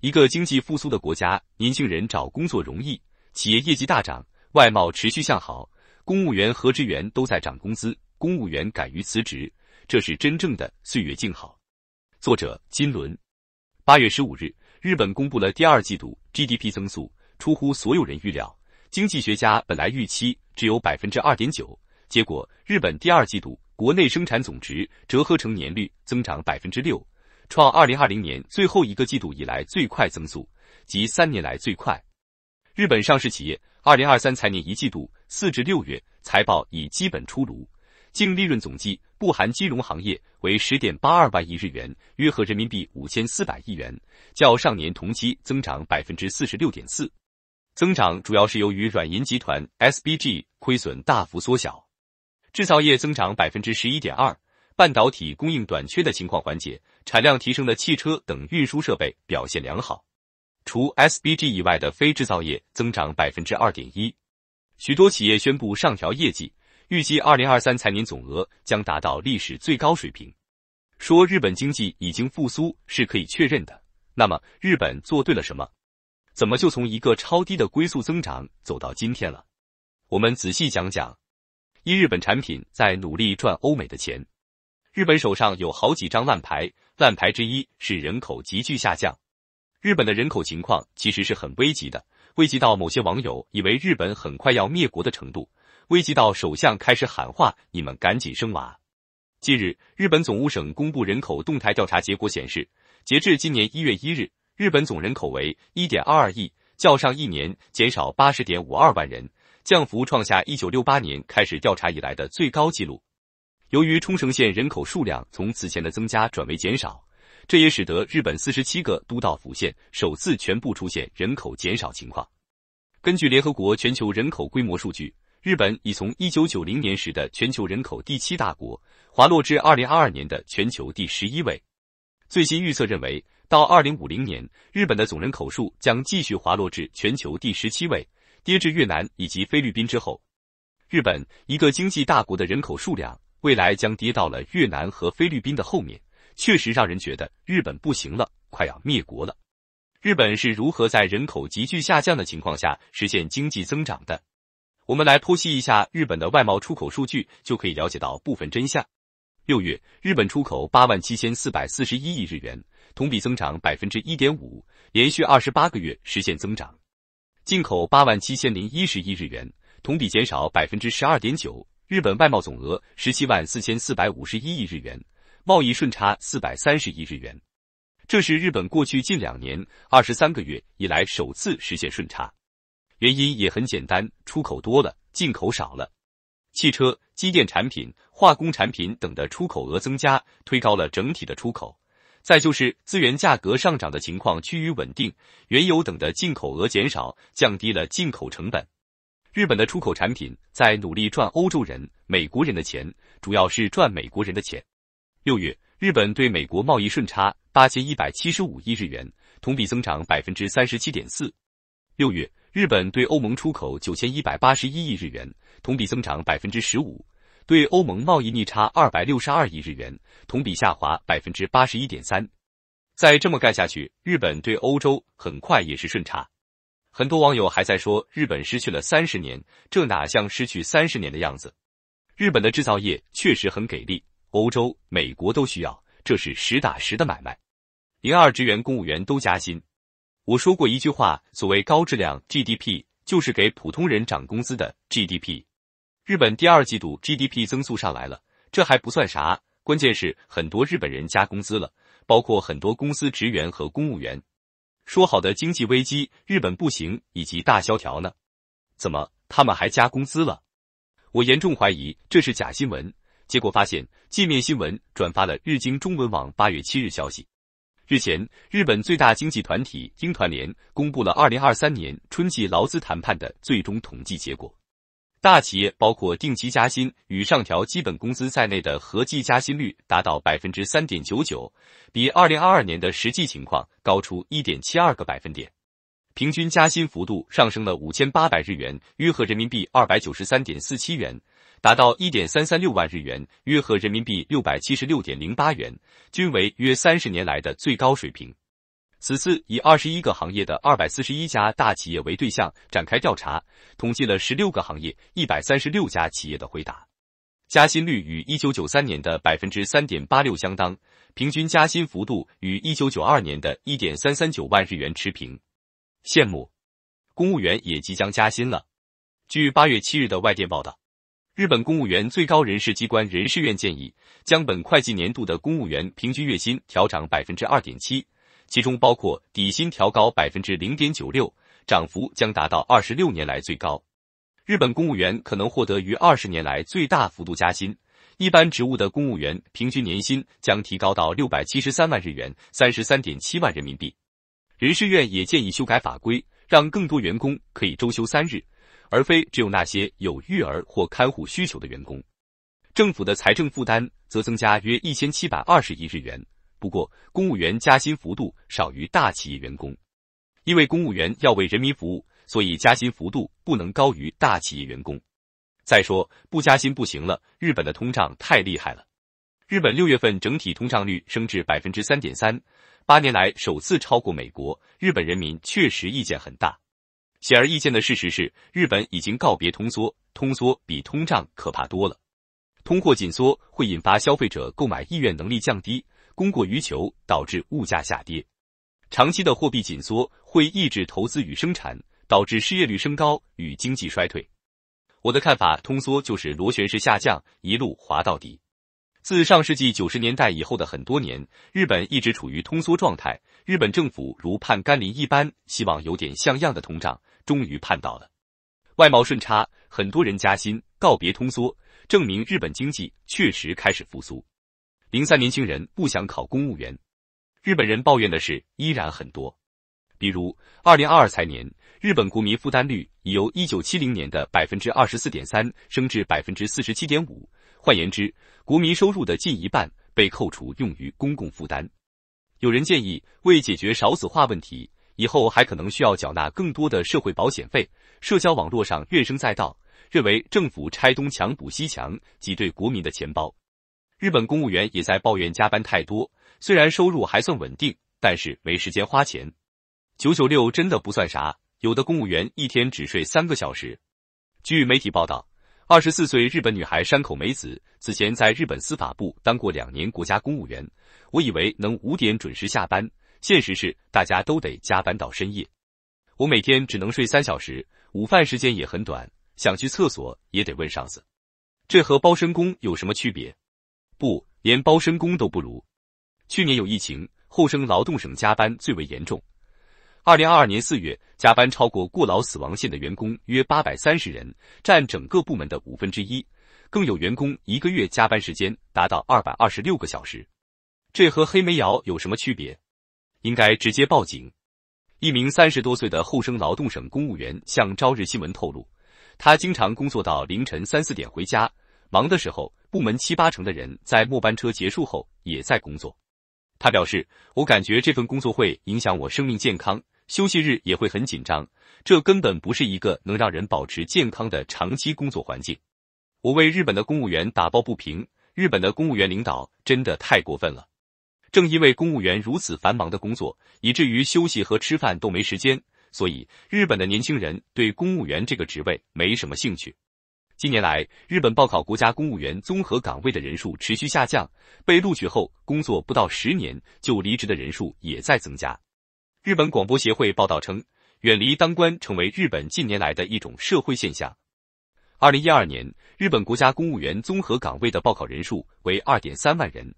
一个经济复苏的国家，年轻人找工作容易，企业业绩大涨，外贸持续向好，公务员和职员都在涨工资，公务员敢于辞职，这是真正的岁月静好。作者金轮。八月十五日，日本公布了第二季度 GDP 增速，出乎所有人预料。经济学家本来预期只有百分之二点九，结果日本第二季度国内生产总值折合成年率增长百分之六，创二零二零年最后一个季度以来最快增速，即三年来最快。日本上市企业二零二三财年一季度四至六月财报已基本出炉，净利润总计不含金融行业为十点八二万亿日元，约合人民币五千四百亿元，较上年同期增长百分之四十六点四。增长主要是由于软银集团 SBG 亏损大幅缩小，制造业增长百分之十一点二，半导体供应短缺的情况缓解，产量提升的汽车等运输设备表现良好。除 SBG 以外的非制造业增长百分之二点一，许多企业宣布上调业绩，预计二零二三财年总额将达到历史最高水平。说日本经济已经复苏是可以确认的，那么日本做对了什么？怎么就从一个超低的龟速增长走到今天了？我们仔细讲讲。一日本产品在努力赚欧美的钱。日本手上有好几张烂牌，烂牌之一是人口急剧下降。日本的人口情况其实是很危急的，危急到某些网友以为日本很快要灭国的程度，危急到首相开始喊话：“你们赶紧生娃。”近日，日本总务省公布人口动态调查结果显示，截至今年一月一日。日本总人口为一点二二亿，较上一年减少八十点五二万人，降幅创下一九六八年开始调查以来的最高纪录。由于冲绳县人口数量从此前的增加转为减少，这也使得日本四十七个都道府县首次全部出现人口减少情况。根据联合国全球人口规模数据，日本已从一九九零年时的全球人口第七大国滑落至二零二二年的全球第十一位。最新预测认为。到二零五零年，日本的总人口数将继续滑落至全球第十七位，跌至越南以及菲律宾之后。日本一个经济大国的人口数量，未来将跌到了越南和菲律宾的后面，确实让人觉得日本不行了，快要灭国了。日本是如何在人口急剧下降的情况下实现经济增长的？我们来剖析一下日本的外贸出口数据，就可以了解到部分真相。六月，日本出口八万七千四百四十一亿日元。同比增长百分之一点五，连续二十八个月实现增长。进口八万七千零一十亿日元，同比减少百分之十二点九。日本外贸总额十七万四千四百五十一亿日元，贸易顺差四百三十亿日元。这是日本过去近两年二十三个月以来首次实现顺差。原因也很简单，出口多了，进口少了。汽车、机电产品、化工产品等的出口额增加，推高了整体的出口。再就是资源价格上涨的情况趋于稳定，原油等的进口额减少，降低了进口成本。日本的出口产品在努力赚欧洲人、美国人的钱，主要是赚美国人的钱。六月，日本对美国贸易顺差八千一百七十五亿日元，同比增长百分之三十七点四。六月，日本对欧盟出口九千一百八十一亿日元，同比增长百分之十五。对欧盟贸易逆差二百六十二亿日元，同比下滑百分之八十一点三。再这么干下去，日本对欧洲很快也是顺差。很多网友还在说日本失去了三十年，这哪像失去三十年的样子？日本的制造业确实很给力，欧洲、美国都需要，这是实打实的买卖。零二职员、公务员都加薪。我说过一句话，所谓高质量 GDP，就是给普通人涨工资的 GDP。日本第二季度 GDP 增速上来了，这还不算啥，关键是很多日本人加工资了，包括很多公司职员和公务员。说好的经济危机，日本不行，以及大萧条呢？怎么他们还加工资了？我严重怀疑这是假新闻。结果发现，界面新闻转发了日经中文网八月七日消息。日前，日本最大经济团体英团联公布了二零二三年春季劳资谈判的最终统计结果。大企业包括定期加薪与上调基本工资在内的合计加薪率达到百分之三点九九，比二零二二年的实际情况高出一点七二个百分点，平均加薪幅度上升了五千八百日元，约合人民币二百九十三点四七元，达到一点三三六万日元，约合人民币六百七十六点零八元，均为约三十年来的最高水平。此次以二十一个行业的二百四十一家大企业为对象展开调查，统计了十六个行业一百三十六家企业的回答，加薪率与一九九三年的百分之三点八六相当，平均加薪幅度与一九九二年的一点三三九万日元持平。羡慕，公务员也即将加薪了。据八月七日的外电报道，日本公务员最高人事机关人事院建议，将本会计年度的公务员平均月薪调涨百分之二点七。其中包括底薪调高百分之零点九六，涨幅将达到二十六年来最高。日本公务员可能获得逾二十年来最大幅度加薪，一般职务的公务员平均年薪将提高到六百七十三万日元，三十三点七万人民币。人事院也建议修改法规，让更多员工可以周休三日，而非只有那些有育儿或看护需求的员工。政府的财政负担则增加约一千七百二十亿日元。不过，公务员加薪幅度少于大企业员工，因为公务员要为人民服务，所以加薪幅度不能高于大企业员工。再说，不加薪不行了，日本的通胀太厉害了。日本六月份整体通胀率升至百分之三点三，八年来首次超过美国。日本人民确实意见很大。显而易见的事实是，日本已经告别通缩，通缩比通胀可怕多了。通货紧缩会引发消费者购买意愿能力降低。供过于求导致物价下跌，长期的货币紧缩会抑制投资与生产，导致失业率升高与经济衰退。我的看法，通缩就是螺旋式下降，一路滑到底。自上世纪九十年代以后的很多年，日本一直处于通缩状态。日本政府如盼甘霖一般，希望有点像样的通胀，终于盼到了。外贸顺差，很多人加薪，告别通缩，证明日本经济确实开始复苏。零三年轻人不想考公务员，日本人抱怨的事依然很多。比如，二零二二财年，日本国民负担率已由一九七零年的百分之二十四点三升至百分之四十七点五。换言之，国民收入的近一半被扣除用于公共负担。有人建议，为解决少子化问题，以后还可能需要缴纳更多的社会保险费。社交网络上怨声载道，认为政府拆东墙补西墙，挤兑国民的钱包。日本公务员也在抱怨加班太多，虽然收入还算稳定，但是没时间花钱。九九六真的不算啥，有的公务员一天只睡三个小时。据媒体报道，二十四岁日本女孩山口美子此前在日本司法部当过两年国家公务员。我以为能五点准时下班，现实是大家都得加班到深夜。我每天只能睡三小时，午饭时间也很短，想去厕所也得问上司。这和包身工有什么区别？不，连包身工都不如。去年有疫情，后生劳动省加班最为严重。二零二二年四月，加班超过过劳死亡线的员工约八百三十人，占整个部门的五分之一。更有员工一个月加班时间达到二百二十六个小时。这和黑煤窑有什么区别？应该直接报警。一名三十多岁的后生劳动省公务员向朝日新闻透露，他经常工作到凌晨三四点回家。忙的时候，部门七八成的人在末班车结束后也在工作。他表示：“我感觉这份工作会影响我生命健康，休息日也会很紧张，这根本不是一个能让人保持健康的长期工作环境。”我为日本的公务员打抱不平，日本的公务员领导真的太过分了。正因为公务员如此繁忙的工作，以至于休息和吃饭都没时间，所以日本的年轻人对公务员这个职位没什么兴趣。近年来，日本报考国家公务员综合岗位的人数持续下降，被录取后工作不到十年就离职的人数也在增加。日本广播协会报道称，远离当官成为日本近年来的一种社会现象。二零一二年，日本国家公务员综合岗位的报考人数为二点三万人，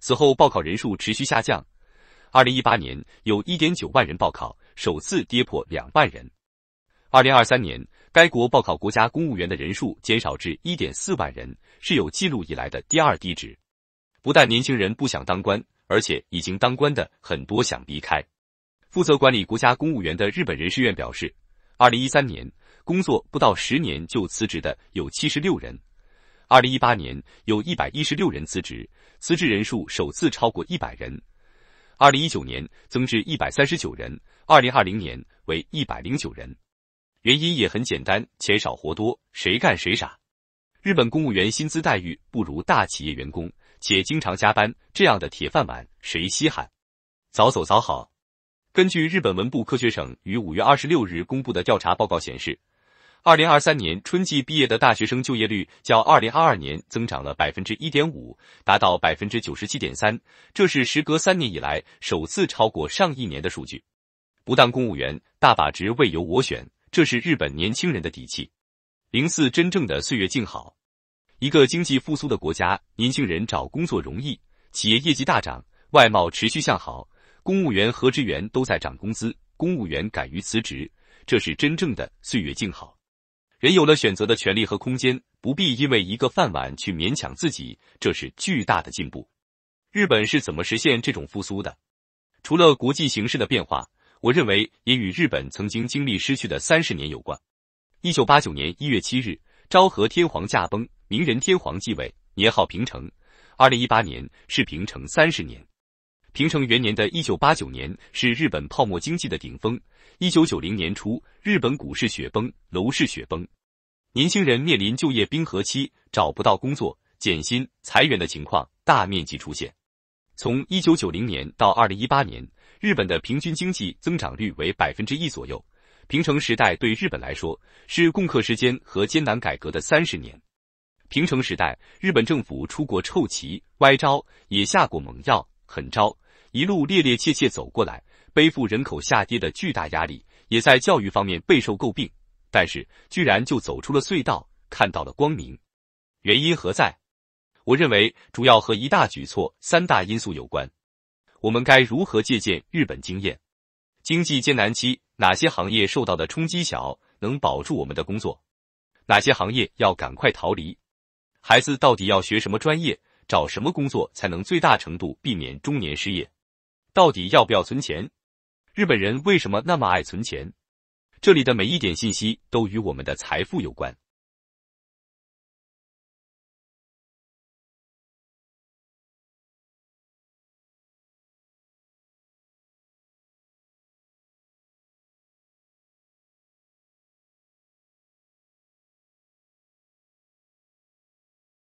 此后报考人数持续下降。二零一八年，有一点九万人报考，首次跌破两万人。二零二三年。该国报考国家公务员的人数减少至一点四万人，是有记录以来的第二低值。不但年轻人不想当官，而且已经当官的很多想离开。负责管理国家公务员的日本人事院表示，二零一三年工作不到十年就辞职的有七十六人，二零一八年有一百一十六人辞职，辞职人数首次超过一百人。二零一九年增至一百三十九人，二零二零年为一百零九人。原因也很简单，钱少活多，谁干谁傻。日本公务员薪资待遇不如大企业员工，且经常加班，这样的铁饭碗谁稀罕？早走早好。根据日本文部科学省于五月二十六日公布的调查报告显示，二零二三年春季毕业的大学生就业率较二零二二年增长了百分之一点五，达到百分之九十七点三，这是时隔三年以来首次超过上一年的数据。不当公务员，大把职位由我选，这是日本年轻人的底气。零四真正的岁月静好，一个经济复苏的国家，年轻人找工作容易，企业业绩大涨，外贸持续向好。公务员和职员都在涨工资，公务员敢于辞职，这是真正的岁月静好。人有了选择的权利和空间，不必因为一个饭碗去勉强自己，这是巨大的进步。日本是怎么实现这种复苏的？除了国际形势的变化，我认为也与日本曾经经历失去的三十年有关。一九八九年一月七日，昭和天皇驾崩，明仁天皇继位，年号平成。二零一八年是平成三十年。平成元年的一九八九年是日本泡沫经济的顶峰。一九九零年初，日本股市雪崩，楼市雪崩，年轻人面临就业冰河期，找不到工作，减薪裁员的情况大面积出现。从一九九零年到二零一八年，日本的平均经济增长率为百分之一左右。平成时代对日本来说是共克时间和艰难改革的三十年。平成时代，日本政府出过臭棋、歪招，也下过猛药、狠招。一路趔趔趄趄走过来，背负人口下跌的巨大压力，也在教育方面备受诟病，但是居然就走出了隧道，看到了光明。原因何在？我认为主要和一大举措、三大因素有关。我们该如何借鉴日本经验？经济艰难期，哪些行业受到的冲击小，能保住我们的工作？哪些行业要赶快逃离？孩子到底要学什么专业？找什么工作才能最大程度避免中年失业？到底要不要存钱？日本人为什么那么爱存钱？这里的每一点信息都与我们的财富有关。